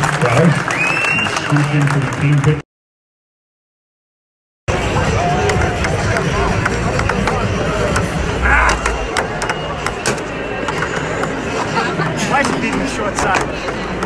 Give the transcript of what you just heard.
Well, to the team ah! Why is he leaving the short side?